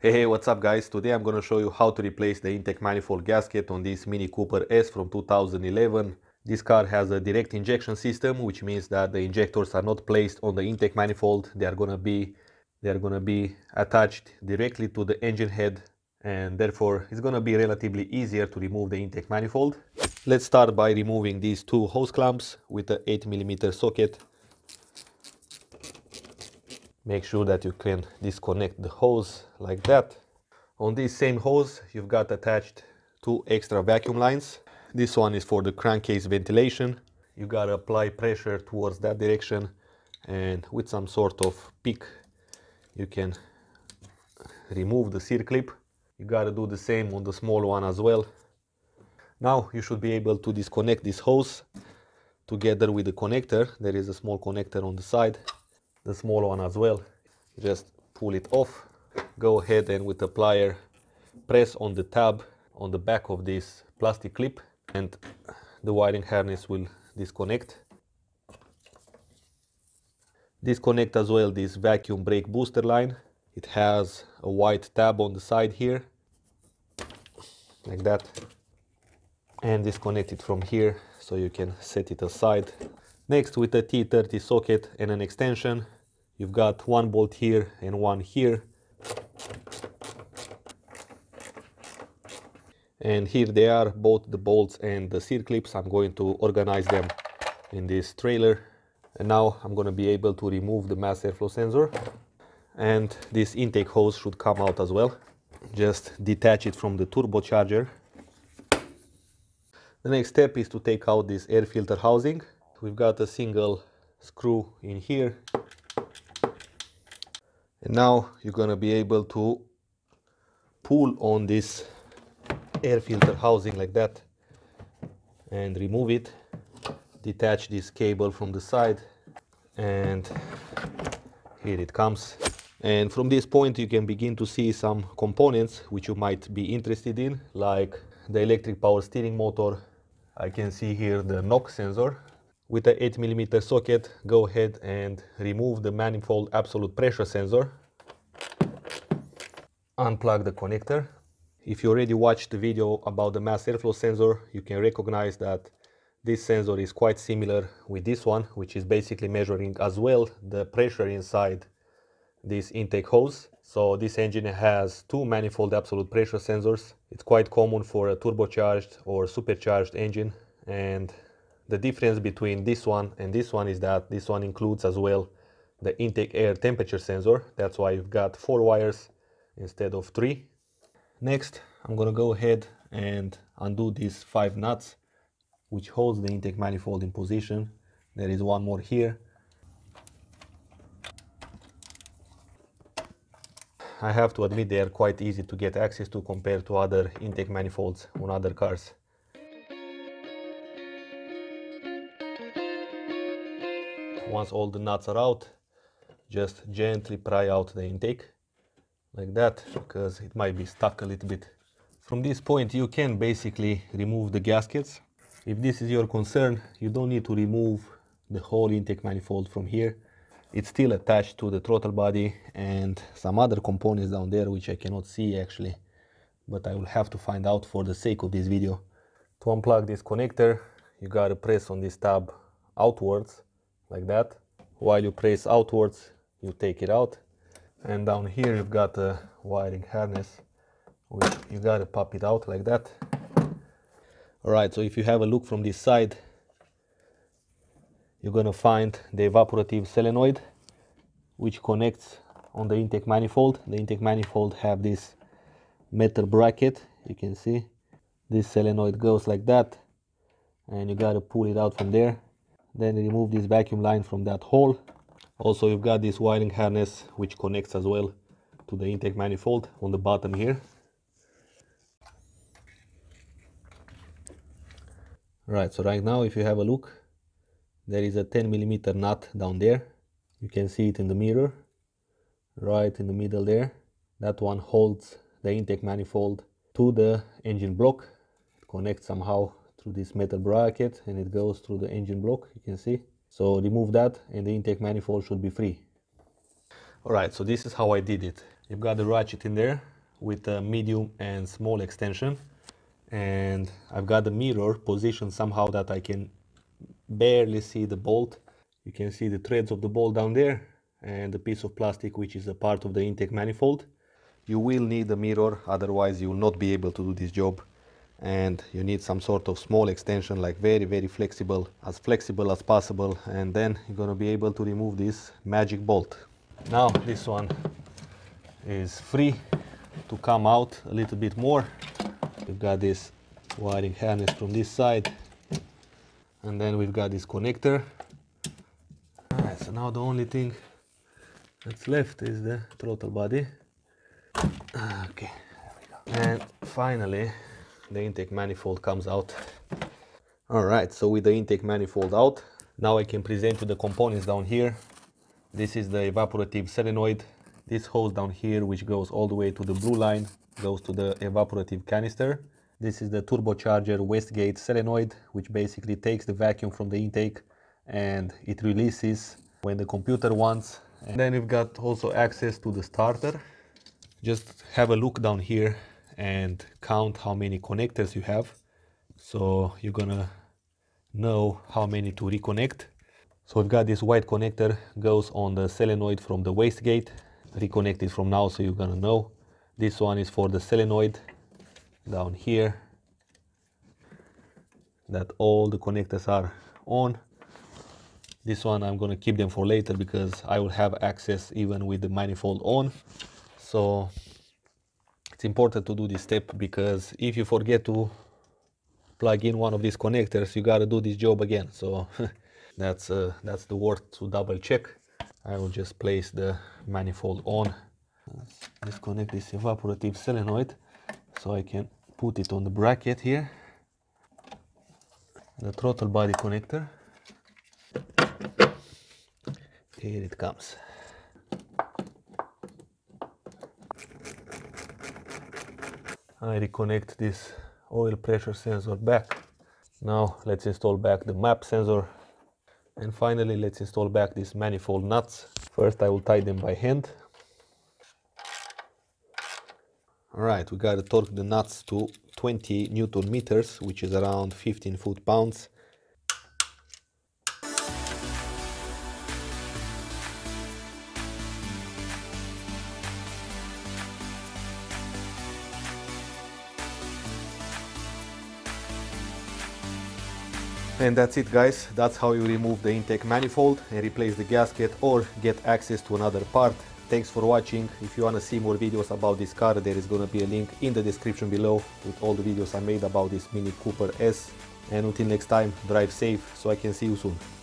Hey, hey, what's up guys? Today I'm gonna show you how to replace the intake manifold gasket on this Mini Cooper S from 2011. This car has a direct injection system, which means that the injectors are not placed on the intake manifold. They are gonna be they are gonna be attached directly to the engine head and therefore it's gonna be relatively easier to remove the intake manifold. Let's start by removing these two hose clamps with a 8mm socket make sure that you can disconnect the hose like that. On this same hose you've got attached two extra vacuum lines. This one is for the crankcase ventilation. You gotta apply pressure towards that direction and with some sort of pick you can remove the circlip. You gotta do the same on the small one as well. Now you should be able to disconnect this hose together with the connector. There is a small connector on the side the small one as well. Just pull it off. Go ahead and with the plier press on the tab on the back of this plastic clip and the wiring harness will disconnect. Disconnect as well this vacuum brake booster line. It has a white tab on the side here like that and disconnect it from here so you can set it aside. Next with a T30 socket and an extension You've got one bolt here and one here. And here they are, both the bolts and the circlips. I'm going to organize them in this trailer. And now I'm going to be able to remove the mass airflow sensor. And this intake hose should come out as well. Just detach it from the turbocharger. The next step is to take out this air filter housing. We've got a single screw in here and now you're going to be able to pull on this air filter housing like that and remove it detach this cable from the side and here it comes. And from this point you can begin to see some components which you might be interested in like the electric power steering motor. I can see here the knock sensor with a 8mm socket, go ahead and remove the manifold absolute pressure sensor. Unplug the connector. If you already watched the video about the mass airflow sensor, you can recognize that this sensor is quite similar with this one, which is basically measuring as well the pressure inside this intake hose. So this engine has two manifold absolute pressure sensors. It's quite common for a turbocharged or supercharged engine and the difference between this one and this one is that this one includes as well the intake air temperature sensor. That's why you've got four wires instead of three. Next, I'm gonna go ahead and undo these five nuts which holds the intake manifold in position. There is one more here. I have to admit they are quite easy to get access to compared to other intake manifolds on other cars. Once all the nuts are out, just gently pry out the intake like that because it might be stuck a little bit. From this point you can basically remove the gaskets. If this is your concern, you don't need to remove the whole intake manifold from here. It's still attached to the throttle body and some other components down there which I cannot see actually, but I will have to find out for the sake of this video. To unplug this connector, you gotta press on this tab outwards like that. While you press outwards, you take it out. And down here you've got a wiring harness, which you gotta pop it out like that. Alright, so if you have a look from this side, you're gonna find the evaporative solenoid, which connects on the intake manifold. The intake manifold have this metal bracket, you can see. This solenoid goes like that, and you gotta pull it out from there then remove this vacuum line from that hole. Also you've got this wiring harness which connects as well to the intake manifold on the bottom here. Right so right now if you have a look there is a 10 millimeter nut down there. You can see it in the mirror. Right in the middle there that one holds the intake manifold to the engine block. It connects somehow through this metal bracket and it goes through the engine block you can see so remove that and the intake manifold should be free all right so this is how i did it You've got the ratchet in there with a medium and small extension. And I've got the mirror positioned somehow that I can barely see the bolt. You can see the threads of the bolt down there and the piece of plastic which is a part of the intake manifold. You will need a mirror, otherwise you will not be able to do this job. And you need some sort of small extension, like very, very flexible, as flexible as possible. And then you're gonna be able to remove this magic bolt. Now this one is free to come out a little bit more. We've got this wiring harness from this side and then we've got this connector. Alright, so now the only thing that's left is the throttle body. Ah, okay, And finally, the intake manifold comes out. Alright, so with the intake manifold out, now I can present you the components down here. This is the evaporative solenoid this hose down here, which goes all the way to the blue line, goes to the evaporative canister. This is the turbocharger wastegate solenoid, which basically takes the vacuum from the intake and it releases when the computer wants. And then you've got also access to the starter. Just have a look down here and count how many connectors you have. So you're gonna know how many to reconnect. So we've got this white connector goes on the solenoid from the wastegate reconnect it from now so you're gonna know. This one is for the solenoid down here that all the connectors are on. This one I'm gonna keep them for later because I will have access even with the manifold on. So it's important to do this step because if you forget to plug in one of these connectors, you gotta do this job again. So that's uh, that's the worth to double check. I will just place the manifold on. Disconnect this evaporative solenoid so I can put it on the bracket here. The throttle body connector. Here it comes. I reconnect this oil pressure sensor back. Now let's install back the map sensor and finally, let's install back these manifold nuts. First, I will tie them by hand. All right, we got to torque the nuts to 20 Newton meters, which is around 15 foot pounds. And that's it guys, that's how you remove the intake manifold and replace the gasket or get access to another part. Thanks for watching, if you wanna see more videos about this car there is gonna be a link in the description below with all the videos I made about this Mini Cooper S. And until next time, drive safe so I can see you soon.